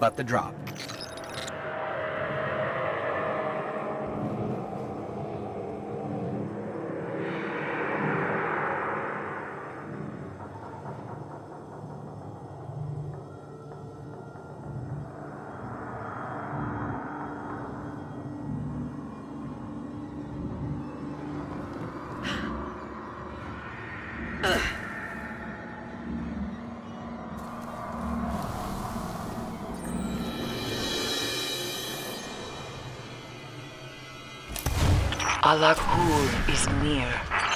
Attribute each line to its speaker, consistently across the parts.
Speaker 1: but the drop.
Speaker 2: Alak-Hul is near.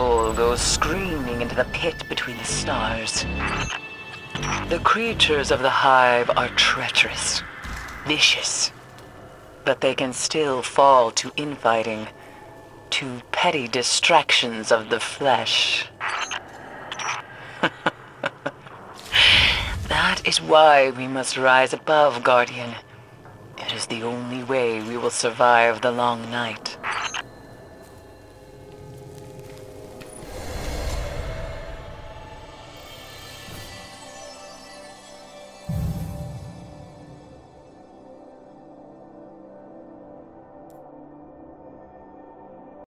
Speaker 2: Soul goes screaming into the pit between the stars. The creatures of the hive are treacherous, vicious, but they can still fall to infighting, to petty distractions of the flesh. that is why we must rise above, Guardian. It is the only way we will survive the long night.